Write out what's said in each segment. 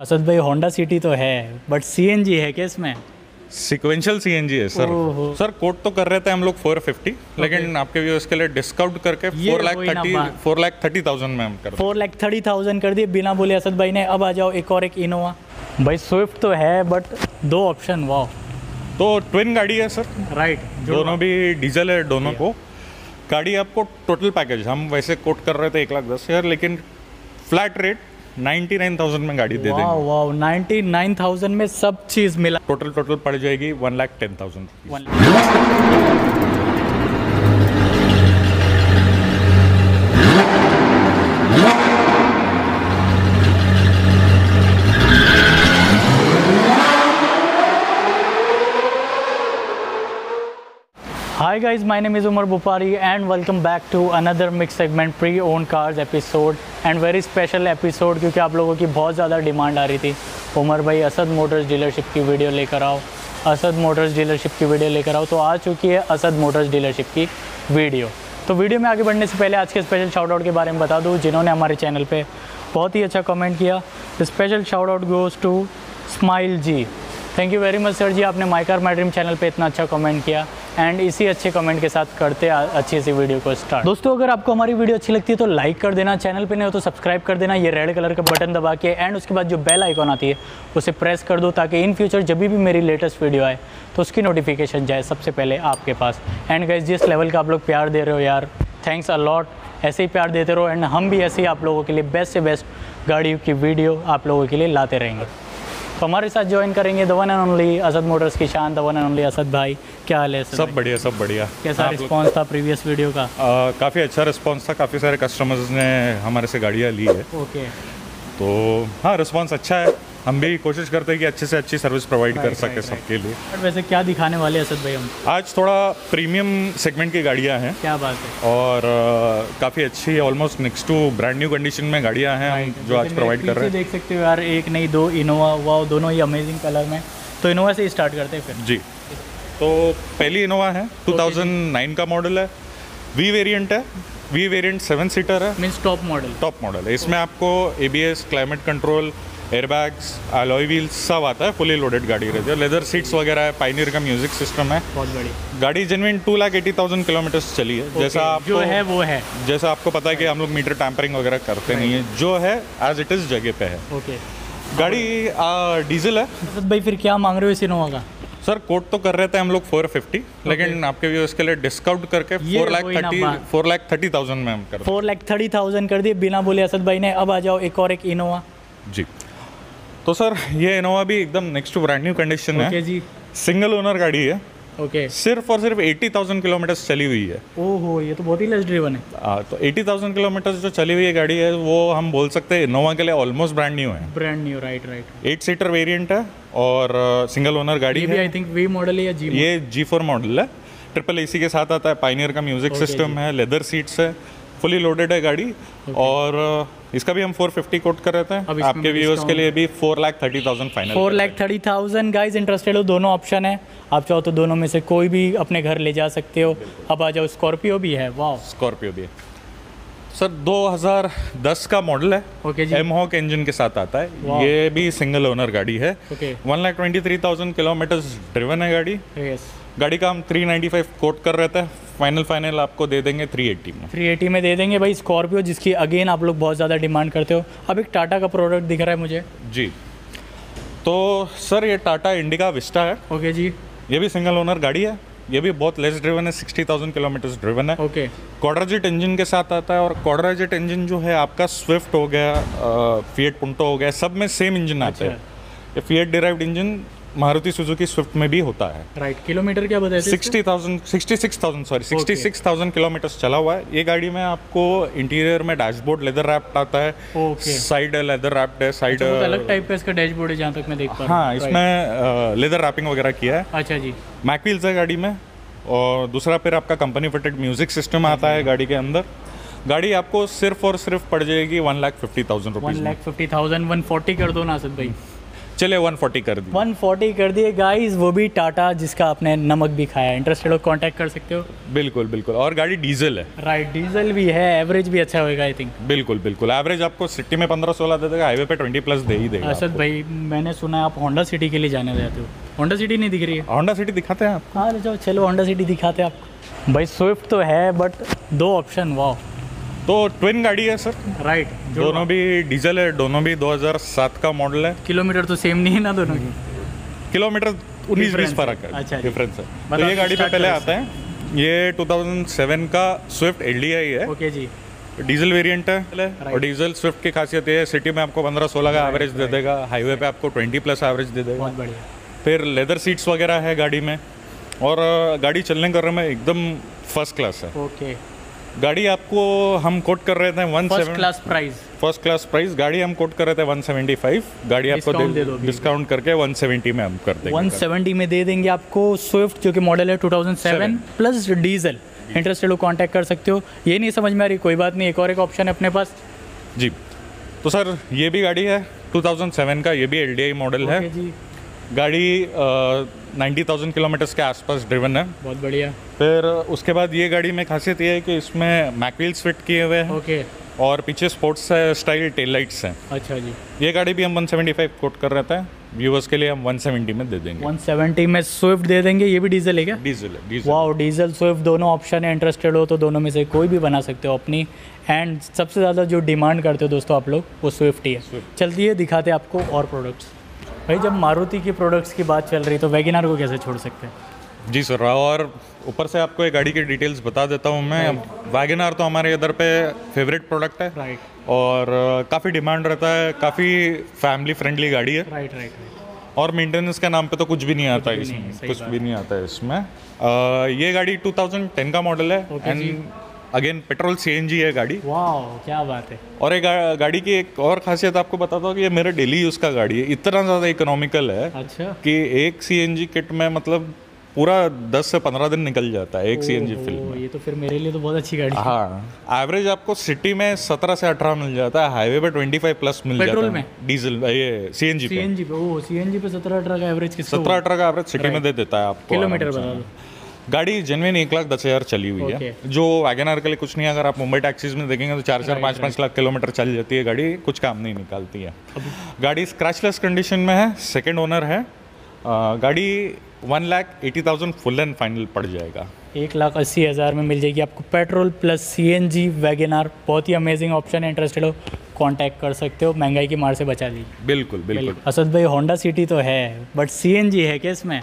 असद भाई Honda city तो है बट सीएनजी है क्या इसमें? सिक्वेंशियल सीएनजी है सर सर कोट तो कर रहे थे हम लोग 450 लेकिन आपके व्यूअर्स के लिए डिस्काउंट करके four lakh thirty four lakh thirty thousand में हम कर फोर लाख थर्टी थाउज़ेंड कर दिए बिना बोले असद भाई ने। अब आ जाओ एक और एक इनोवा भाई स्विफ्ट तो है बट दो ऑप्शन वाह तो ट्विन गाड़ी है सर राइट दोनों भी डीजल है दोनों को. गाड़ी आपको टोटल पैकेज हम वैसे कोट कर रहे थे एक लाख दस हज़ार लेकिन फ्लैट रेट 99,000 में गाड़ी दे वाँ, देंगे। नाइन्टी नाइन थाउज़ेंड में सब चीज़ मिला। टोटल टोटल पड़ जाएगी one lakh ten thousand. Hi guys, my name is Umar Bupari and welcome back to another mix segment pre-owned cars episode and very special episode क्योंकि आप लोगों की बहुत ज़्यादा डिमांड आ रही थी। उमर भाई असद मोटर्स डीलरशिप की वीडियो लेकर आओ। असद मोटर्स डीलरशिप की वीडियो लेकर आओ। तो आ चुकी है असद मोटर्स डीलरशिप की वीडियो तो वीडियो में आगे बढ़ने से पहले आज के स्पेशल शाउट आउट के बारे में बता दूँ जिन्होंने हमारे चैनल पे बहुत ही अच्छा कमेंट किया। Special shout out goes to smile ji thank you very much sir ji. आपने माइकार माई ड्रीम चैनल पे इतना अच्छा कमेंट किया। एंड इसी अच्छे कमेंट के साथ करते अच्छी सी वीडियो को स्टार्ट दोस्तों, अगर आपको हमारी वीडियो अच्छी लगती है तो लाइक कर देना चैनल पे नहीं हो तो सब्सक्राइब कर देना, ये रेड कलर का बटन दबा के एंड उसके बाद जो बेल आइकॉन आती है, उसे प्रेस कर दो ताकि इन फ्यूचर जब भी मेरी लेटेस्ट वीडियो आए तो उसकी नोटिफिकेशन जाए सबसे पहले आपके पास. एंड गाइज़ जिस लेवल का आप लोग प्यार दे रहे हो यार थैंक्स अलॉट ऐसे ही प्यार देते रहो एंड हम भी ऐसे ही आप लोगों के लिए बेस्ट से बेस्ट गाड़ियों की वीडियो आप लोगों के लिए लाते रहेंगे. तो हमारे साथ ज्वाइन करेंगे the one and only Asad Motors की शान the one and only Asad भाई। क्या हाल है सब भाई? बढ़िया सब बढ़िया। कैसा रिस्पांस रिस्पॉन्स था प्रीवियस वीडियो का? आ, काफ़ी अच्छा रिस्पांस था काफ़ी सारे कस्टमर्स ने हमारे से गाड़ियाँ ली है। ओके तो हाँ रिस्पांस अच्छा है। हम भी कोशिश करते हैं कि अच्छे से अच्छी सर्विस प्रोवाइड कर सके सबके लिए। बट वैसे क्या दिखाने वाले हैं असद भाई हम? आज थोड़ा प्रीमियम सेगमेंट की गाड़ियाँ हैं। क्या बात है। और काफ़ी अच्छी almost next to brand new condition में गाड़ियाँ हैं हम जो आज प्रोवाइड कर रहे हैं। देख सकते हो यार एक नहीं दो इनोवा वाओ दोनों ही अमेजिंग कलर में। तो इनोवा से ही स्टार्ट करते हैं फिर। जी। तो पहली इनोवा है 2009 का मॉडल है। वी वेरिएंट है वी वेरिएंट सेवन सीटर है। Means top model top model है। इसमें आपको A B S climate control airbags alloy wheels सब आता है फुली लोडेड गाड़ी रहती है। लेदर सीट्स वगैरह है पाइनियर का म्यूज़िक सिस्टम है। बहुत बड़ी गाड़ी genuine two lakh eighty thousand kilometres चली है। जैसा आपको जो है वो है। जैसा आपको पता है कि हम लोग मीटर टैंपरिंग वगैरह करते नहीं है। जो है एज इट इज़ जगह पे है। ओके गाड़ी डीजल है। भाई फिर क्या मांग रहे हो इस इनोवा का? सर कोट तो कर रहे थे हम लोग 450 लेकिन आपके व्यूअर्स के लिए डिस्काउंट करके four lakh thirty four lakh thirty thousand में हम कर फोर लाख थर्टी थाउज़ेंड कर दिए। बिना बोले असद भाई ने अब आ जाओ एक और एक इनोवा जी। तो सर ये इनोवा भी एकदम next to brand new condition okay है जी। सिंगल ओनर गाड़ी है। Okay okay. सिर्फ़ और सिर्फ़ 80,000 किलोमीटर्स चली हुई है। ओहो ये तो बहुत ही लेस ड्रिवन है। आ, तो 80,000 किलोमीटर्स जो चली हुई है गाड़ी है वो हम बोल सकते हैं इनोवा के लिए ऑलमोस्ट ब्रांड न्यू है। Brand new right right eight seater variant है और सिंगल ओनर गाड़ी ये भी है आई थिंक वी मॉडल है या जी ये जी फोर मॉडल है। ट्रिपल एसी के साथ आता है पाइनियर का म्यूज़िक सिस्टम है लेदर सीट्स है। फुली लोडेड है गाड़ी okay. और इसका भी हम 450 कोट कर रहे थे। आपके व्यूअर्स के लिए भी four lakh thirty thousand final four lakh thirty thousand guys interested हो दोनों ऑप्शन है। आप चाहो तो दोनों में से कोई भी अपने घर ले जा सकते हो। अब आ जाओ स्कॉर्पियो भी है वाह स्कॉर्पियो भी है। सर 2010 का मॉडल है। ओके जी। एम हॉक इंजन के साथ आता. है। ये भी सिंगल ओनर गाड़ी है। Okay one lakh twenty three thousand kilometres driven है गाड़ी। यस गाड़ी का हम 395 कोट कर रहे थे फाइनल फाइनल आपको दे देंगे 380 में। थ्री एटी में दे देंगे भाई स्कॉर्पियो जिसकी अगेन आप लोग बहुत ज़्यादा डिमांड करते हो। अब एक टाटा का प्रोडक्ट दिख रहा है मुझे। जी। तो सर ये टाटा इंडिका विस्टा है। ओके जी। ये भी सिंगल ओनर गाड़ी है। ये भी बहुत लेस ड्रिवन है सिक्सटी थाउज़ेंड किलोमीटर्स ड्रिवन है। ओके क्वाड्राजेट इंजन के साथ आता है और क्वाड्राजेट इंजन जो है आपका स्विफ्ट हो गया फिएट पुंटो हो गया सब में सेम इंजन आता है। ये Fiat derived engine Maruti Suzuki Swift में भी होता है। राइट किलोमीटर क्या बताए थे sixty thousand sixty six thousand sorry sixty six thousand kilometres चला हुआ है। ये गाड़ी में आपको इंटीरियर में डैशबोर्ड लेदर रैप्ड आता है। ओके साइड लेदर रैप्ड है साइड अलग टाइप का इसका डैशबोर्ड है जहाँ तक मैं देख पा हाँ। इसमें लेदर रैपिंग वगैरह किया है। अच्छा जी। मैकव्हील्स है गाड़ी में और दूसरा फिर आपका कंपनी फिटेड म्यूज़िक सिस्टम आता है गाड़ी के अंदर। गाड़ी आपको सिर्फ़ और सिर्फ़ पड़ जाएगी one lakh fifty thousand one lakh fifty thousand one forty कर दो ना असद भाई। चलिए 140 कर दी 140 कर दिए। गाइस वो भी टाटा जिसका आपने नमक भी खाया इंटरेस्टेड हो कांटेक्ट कर सकते हो। बिल्कुल बिल्कुल। और गाड़ी डीजल है। राइट डीजल भी है। एवरेज भी अच्छा होएगा आई थिंक बिल्कुल बिल्कुल। एवरेज आपको सिटी में पंद्रह सोलह दे देगा हाईवे पे ट्वेंटी प्लस दे ही देगा असद भाई मैंने सुना आप होंडा सिटी के लिए जाने जाते हो। होंडा सिटी नहीं दिख रही है? होंडा सिटी दिखाते हैं आप। हाँ चलो होंडा सिटी दिखाते हैं आपको। भाई स्विफ्ट तो है बट दो ऑप्शन वाह तो ट्विन गाड़ी है सर राइट दोनों भी डीजल है दोनों भी 2007 का मॉडल है. किलोमीटर तो सेम नहीं है ना दोनों की? किलोमीटर 19 बीस फ़र्क है। अच्छा डिफरेंस है। तो ये गाड़ी पे पहले करो। आता है। ये 2007 का स्विफ्ट एल डी आई है। ओके जी। डीजल वेरिएंट है। और डीजल स्विफ्ट की खासियत ये है सिटी में आपको 15-16 का एवरेज दे देगा। हाईवे पे आपको 20 प्लस एवरेज दे देगा। बढ़िया। फिर लेदर सीट्स वगैरह है गाड़ी में। और गाड़ी चलने कर रहे में एकदम फ़र्स्ट क्लास है। ओके गाड़ी आपको हम कोट कर रहे थे one first seven class price first class price गाड़ी हम कोट कर रहे थे 175 गाड़ी आपको दे डिस्काउंट करके 170 में हम कर देंगे 170 में दे देंगे आपको स्विफ्ट जो कि मॉडल है 2007 प्लस डीजल इंटरेस्टेड हो कांटेक्ट कर सकते हो। ये नहीं समझ में आ रही कोई बात नहीं एक और एक ऑप्शन है अपने पास। जी। तो सर ये भी गाड़ी है 2007 का ये भी LDI मॉडल है। जी। गाड़ी नाइन्टी थाउज़ेंड किलोमीटर्स के आसपास ड्रिवन है। बहुत बढ़िया। फिर उसके बाद ये गाड़ी में खासियत ये है कि इसमें मैकवील्स फिट किए हुए हैं ओके। और पीछे स्पोर्ट्स है स्टाइल टेल लाइट्स हैं। अच्छा जी। ये गाड़ी भी हम 175 कोट कर रहे थे। व्यूवर्स के लिए हम 170 में दे देंगे। 170 में स्विफ्ट दे देंगे। ये भी डीजल है क्या? डीजल है डीजल वाओ डीजल स्विफ्ट दोनों ऑप्शन है। इंटरेस्टेड हो तो दोनों में से कोई भी बना सकते हो अपनी। एंड सबसे ज़्यादा जो डिमांड करते हो दोस्तों आप लोग वो स्विफ्ट ही है। चलती है दिखाते आपको और प्रोडक्ट्स भाई जब मारुति की प्रोडक्ट्स की बात चल रही तो वैगनार को कैसे छोड़ सकते हैं? जी सर और ऊपर से आपको एक गाड़ी की डिटेल्स बता देता हूँ मैं। वैगन आर तो हमारे इधर पे फेवरेट प्रोडक्ट है। राइट और काफ़ी डिमांड रहता है काफ़ी फैमिली फ्रेंडली गाड़ी है। राइट राइट और मेंटेनेंस के नाम पे तो कुछ भी नहीं आता है, इसमें कुछ भी नहीं आता है इसमें ये गाड़ी 2010 का मॉडल है। एंड अगेन पेट्रोल सीएनजी है गाड़ी। वाह क्या बात है। और एक गा, गाड़ी की एक और खासियत आपको बताता हूँ कि ये मेरा डेली यूज़ का गाड़ी है। इतना ज़्यादा इकोनॉमिकल है अच्छा। कि एक सीएनजी किट में मतलब पूरा 10 से 15 दिन निकल जाता है एक सीएनजी फिल ओ, ये तो फिर मेरे लिए तो बहुत अच्छी गाड़ी है। एवरेज आपको सिटी में 17 से 18 मिल जाता है हाईवे पे 25 प्लस मिल जाता है। डीजल ये सीएनजी पे। सीएनजी पे ओ सीएनजी पे 17 अठारह का एवरेज 17 18 का एवरेज सिटी में दे देता है आपको किलोमीटर से। बता दो। गाड़ी जेनविन एक लाख दस हज़ार चली हुई Okay. है जो वैगनार के लिए कुछ नहीं है अगर आप मुंबई टैक्सीज में देखेंगे तो चार चार पाँच पाँच लाख किलोमीटर चल जाती है गाड़ी कुछ काम नहीं निकालती है। गाड़ी स्क्रैचलेस कंडीशन में है सेकेंड ओनर है। गाड़ी one lakh eighty thousand full and final पड़ जाएगा। एक लाख अस्सी हज़ार में मिल जाएगी आपको। Petrol plus C N G WagonR बहुत ही अमेजिंग ऑप्शन है। इंटरेस्टेड हो कांटेक्ट कर सकते हो। महँगाई की मार से बचा दी बिल्कुल बिल्कुल। असद भाई होंडा सिटी तो है बट सी एन जी है क्या इसमें?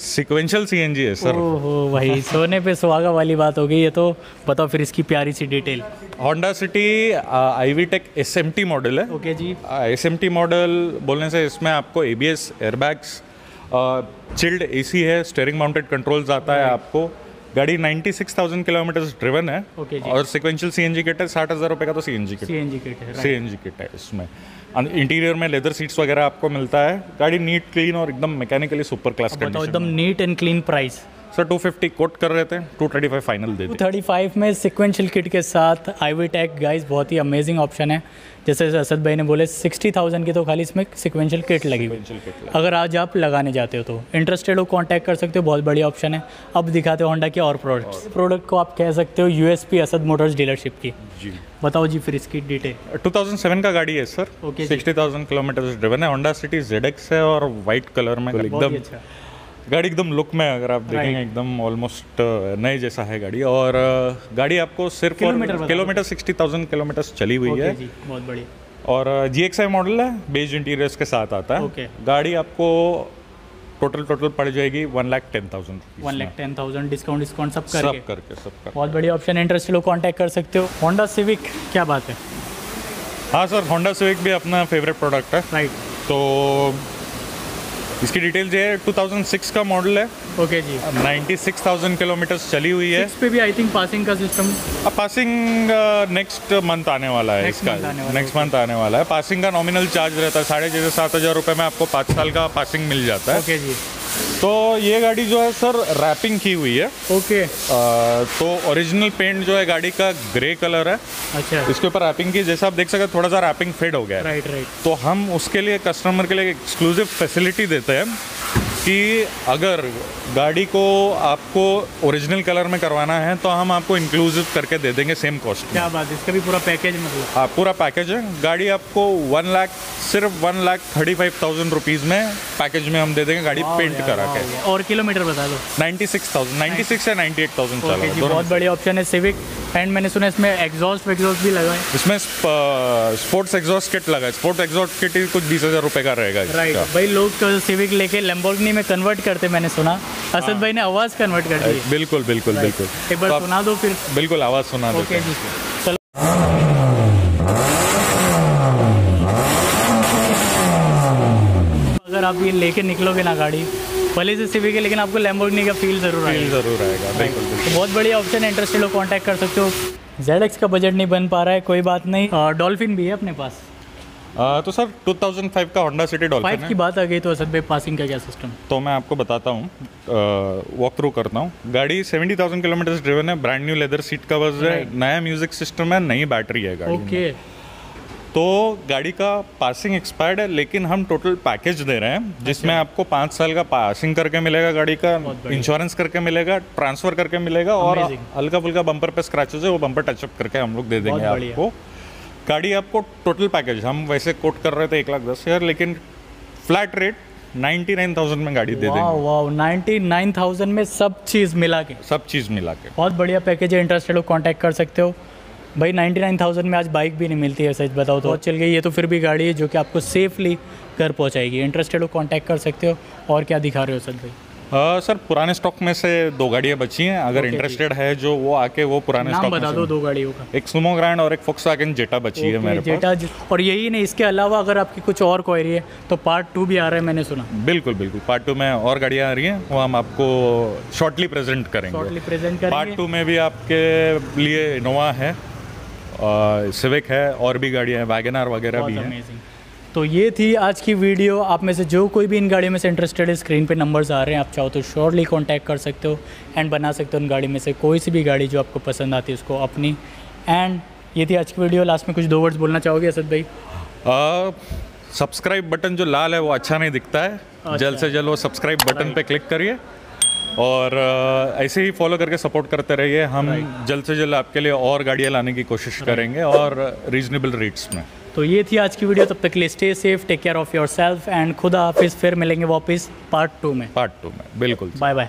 सिक्वेंशियल सीएनजी है सर ओहो भाई सोने पे सुहागा वाली बात हो गई ये तो बताओ फिर इसकी प्यारी सी detail Honda City i V tech S M T model है. ओके जी. एस एम टी मॉडल बोलने से इसमें आपको A B S airbags chilled A C है स्टेयरिंग माउंटेड कंट्रोल्स आता है आपको. गाड़ी 96,000 किलोमीटर ड्रिवन है Okay जी। और sequential C N G kit है साठ हज़ार रुपये का तो C N G kit C N G kit है सी एन जी किट है इसमें। इंटीरियर में लेदर सीट्स वगैरह आपको मिलता है। गाड़ी नीट क्लीन और एकदम मैकेनिकली सुपर क्लास एकदम neat and clean price sir 250 quote कर रहे थे 235 फाइनल दे टू दी थर्टी फाइव में सिक्वेंशियल किट के साथ आई वी टैक गाइज़ बहुत ही अमेजिंग ऑप्शन है जैसे असद भाई ने बोले सिक्सटी थाउज़ेंड की तो खाली इसमें सिक्वेंशियल किट लगी हुई अगर आज आप लगाने जाते हो तो इंटरेस्टेड हो कांटेक्ट कर सकते हो बहुत बढ़िया ऑप्शन है अब दिखाते हो होंडा के और प्रोडक्ट्स प्रोडक्ट को आप कह सकते हो यूएसपी असद मोटर्स डीलरशिप की जी बताओ जी फिर इसकी डिटेल 2007 का गाड़ी है सर ओके जी। 60,000 किलोमीटर ड्रिवन है होंडा सिटी ZX है और वाइट कलर में एकदम अच्छा गाड़ी एकदम लुक में अगर आप देखेंगे एकदम ऑलमोस्ट नए जैसा है गाड़ी। और गाड़ी आपको सिर्फ़ kilometre kilometre sixty thousand kilometre चली हुई है। बहुत बढ़िया। और जी एक्स आई मॉडल है बेज इंटीरियर्स के साथ आता है। गाड़ी आपको टोटल टोटल पड़ जाएगी one lakh ten thousand one lakh ten thousand discount discount सब करके सब करके। करके सब कर बहुत बढ़िया ऑप्शन इंटरेस्टेड हो कांटेक्ट कर सकते हो। होंडा सिविक क्या बात है? हाँ सर होंडा सिविक भी अपना फेवरेट प्रोडक्ट है। राइट तो इसकी डिटेल जो है 2006 का मॉडल है। ओके जी। 96,000 किलोमीटर चली हुई है। पे भी आई थिंक पासिंग का सिस्टम अब पासिंग नेक्स्ट मंथ आने वाला है इसका। नेक्स्ट मंथ आने वाला है। पासिंग का नॉमिनल चार्ज रहता है साढ़े छः से सात हज़ार रुपये में आपको पाँच साल का पासिंग मिल जाता है। ओके जी। तो ये गाड़ी जो है सर रैपिंग की हुई है। ओके। आ, तो ओरिजिनल पेंट जो है गाड़ी का ग्रे कलर है। अच्छा। इसके ऊपर रैपिंग की जैसे आप देख सकते हैं थोड़ा सा रैपिंग फेड हो गया है। राइट राइट तो हम उसके लिए कस्टमर के लिए एक्सक्लूसिव फैसिलिटी देते हैं। कि अगर गाड़ी को आपको ओरिजिनल कलर में करवाना है तो हम आपको इंक्लूसिव करके दे देंगे सेम कॉस्ट क्या बात है? इसका भी पूरा पैकेज मतलब? हाँ पूरा पैकेज है। गाड़ी आपको वन लाख सिर्फ़ one lakh thirty five thousand rupees में पैकेज में हम दे देंगे गाड़ी पेंट करा के। और किलोमीटर बता दो। Ninety six thousand ninety six या नाइन्टी एट थाउज़ेंड चला बहुत। बढ़िया ऑप्शन है सिविक एंड मैंने सुना इसमें एग्जॉस्ट वेग्जॉस्ट भी लगा है इसमें स्पोर्ट्स एग्जॉस्ट किट लगा है। स्पोर्ट्स एग्जॉस्ट किट ही कुछ बीस हज़ार रुपये का रहेगा राइट भाई लोग तो सिविक लेके लैम्बोर्गिनी में कन्वर्ट करते मैंने सुना। असद भाई ने आवाज़ कन्वर्ट कर दी। बिल्कुल बिल्कुल बिल्कुल। एक बार तो सुना दो फिर। बिल्कुल आवाज़ सुना देते ओके जी चलो। अगर आप ये लेके निकलोगे ना गाड़ी भले से सिविक है लेकिन आपको लैम्बोर्गिनी का फील ज़रूर फील आएगा। ज़रूर आएगा बिल्कुल बिल्कुल तो बहुत बढ़िया ऑप्शन है इंटरेस्टेड लोग कांटेक्ट कर सकते हो। जेड का बजट नहीं बन पा रहा है कोई बात नहीं। डॉल्फिन भी है अपने पास। आ, तो सर 2005 का होंडा सिटी डॉल्फिन फाइव की बात आ गई तो असद भाई पासिंग का क्या सिस्टम तो मैं आपको बताता हूँ वॉक थ्रू करता हूँ। गाड़ी 70,000 किलोमीटर ड्रिवन है brand new leather seat covers है नया म्यूज़िक सिस्टम है नई बैटरी है गाड़ी ओके तो गाड़ी का पासिंग एक्सपायर्ड है लेकिन हम टोटल पैकेज दे रहे हैं जिसमें आपको पाँच साल का पासिंग करके मिलेगा गाड़ी का इंश्योरेंस करके मिलेगा ट्रांसफ़र करके मिलेगा और हल्का फुल्का बम्पर पे स्क्रैचेस है वो बम्पर टचअप करके हम लोग दे देंगे। आपको। गाड़ी आपको टोटल पैकेज हम वैसे कोट कर रहे थे एक लाख दस हज़ार लेकिन फ्लैट रेट 99,000 में गाड़ी दे देंगे। नाइन थाउज़ेंड में सब चीज़ मिला के। सब चीज़ मिला के। बहुत बढ़िया पैकेज है इंटरेस्टेड हो कांटेक्ट कर सकते हो। भाई 99,000 में आज बाइक भी नहीं मिलती है सच बताओ तो। बहुत चल गई ये तो फिर भी गाड़ी है जो कि आपको सेफली घर पहुंचाएगी। इंटरेस्टेड हो कांटेक्ट कर सकते हो। और क्या दिखा रहे हो सच भाई? आ, सर पुराने स्टॉक में से दो गाड़ियाँ बची हैं। अगर इंटरेस्टेड है जो वो आके वो पुराने नाम स्टॉक बता दो दो गाड़ियों का। एक सुमो ग्रैंड और एक फोक्सवैगन जेटा बची है मेरे पास। जेटा और यही नहीं इसके अलावा अगर आपकी कुछ और क्वेरी है तो पार्ट टू भी आ रहा है मैंने सुना। बिल्कुल बिल्कुल। पार्ट टू में और गाड़ियाँ आ रही हैं वो हम आपको शॉर्टली प्रेजेंट शॉर्टली करेंगे। पार्ट टू में भी आपके लिए इनोवा है सिविक है और भी गाड़ियाँ हैं वैगनार वगैरह भी हैं। तो ये थी आज की वीडियो। आप में से जो कोई भी इन गाड़ियों में से इंटरेस्टेड है स्क्रीन पे नंबर्स आ रहे हैं आप चाहो तो श्योरली कांटेक्ट कर सकते हो एंड बना सकते हो उन गाड़ी में से कोई सी भी गाड़ी जो आपको पसंद आती है उसको अपनी। एंड ये थी आज की वीडियो लास्ट में कुछ दो वर्ड्स बोलना चाहोगे असद भाई? सब्सक्राइब बटन जो लाल है वो अच्छा नहीं दिखता है। अच्छा। जल्द से जल्द वो सब्सक्राइब बटन पे क्लिक करिए। और ऐसे ही फॉलो करके सपोर्ट करते रहिए। हम जल्द से जल्द आपके लिए और गाड़ियाँ लाने की कोशिश करेंगे और रीजनेबल रेट्स में। तो ये थी आज की वीडियो तब तक के लिए stay safe take care of yourself and खुदा हाफिज़ फिर मिलेंगे वापस पार्ट टू में। पार्ट टू में बिल्कुल। Bye bye